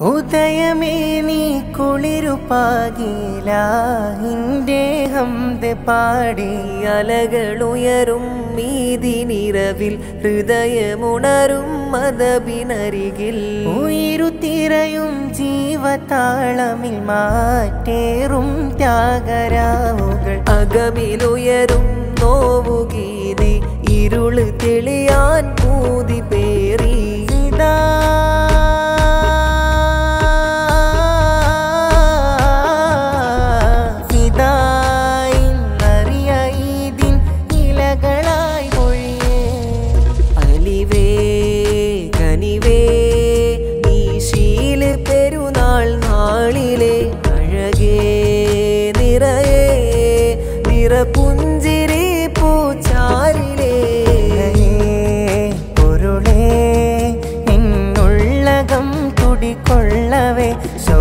ഉദയമേ നീ കുളിരുപാകീല ഇന്റെ ഹംദ പാടി അലകളുയരും മീതിനിരവിൽ ഹൃദയമുണരും മതബിനരികിൽ ഉയരുത്തിരയും തിരയും ജീവതാളമിൽ മാറ്റേറും ത്യാഗരാവുകൾ. അകമിലുയരും നോവുകീതി ഇരുൾ തെളിയാൻ പൂതി പേറി நிற புஞ்சிரி பூச்சாரிலே. பொருளே இன்னுள்ளகம் துடிக்கொள்ளவே சோ